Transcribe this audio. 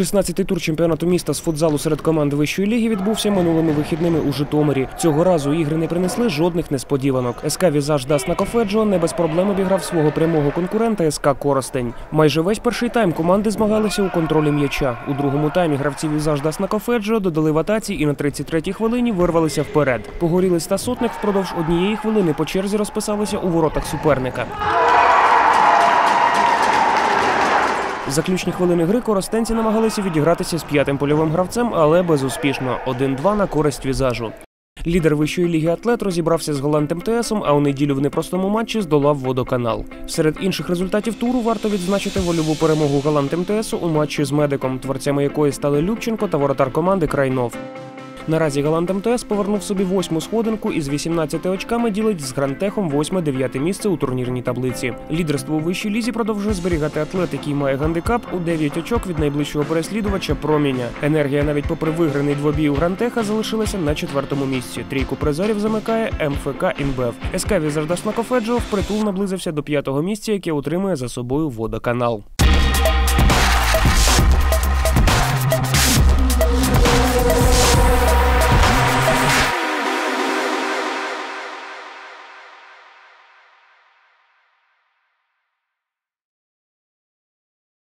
16-й тур чемпіонату міста з футзалу серед команд вищої ліги відбувся минулими вихідними у Житомирі. Цього разу ігри не принесли жодних несподіванок. СК Візаж Дасна Кофеджо не без проблем обіграв свого прямого конкурента СК Коростень. Майже весь перший тайм команди змагалися у контролі м'яча. У другому таймі гравці Візаж Дасна Кофеджо додали в атаці і на 33-й хвилині вирвалися вперед. Погорілий та сотник впродовж однієї хвилини по черзі розписалися у воротах суперника. Заключні хвилини гри коростенці намагалися відігратися з п'ятим польовим гравцем, але безуспішно. 1-2 на користь візажу. Лідер вищої ліги атлет розібрався з Галантом МТСом, а у неділю в непростому матчі здолав водоканал. Серед інших результатів туру варто відзначити вольову перемогу Галант МТСу у матчі з медиком, творцями якої стали Любченко та воротар команди Крайнов. Наразі Галант МТС повернув собі восьму сходинку і з 18 очками ділить з грантехом восьме-дев'яте місце у турнірній таблиці. Лідерство у вищій лізі продовжує зберігати атлет, який має гандикап у 9 очок від найближчого переслідувача проміня. Енергія, навіть попри виграний двобій у грантеха, залишилася на четвертому місці. Трійку призерів замикає МФК InBev. СК Візаж Дасна впритул наблизився до п'ятого місця, яке утримує за собою водоканал.